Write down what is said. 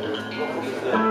Música